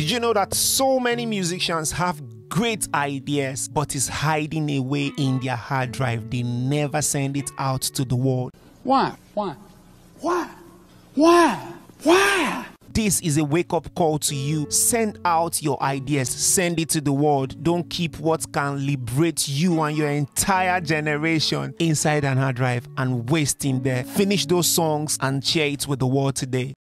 Did you know that so many musicians have great ideas but is hiding away in their hard drive? They never send it out to the world. Why? Why? Why? Why? Why? This is a wake up call to you. Send out your ideas, send it to the world. Don't keep what can liberate you and your entire generation inside an hard drive and wasting there. Finish those songs and share it with the world today.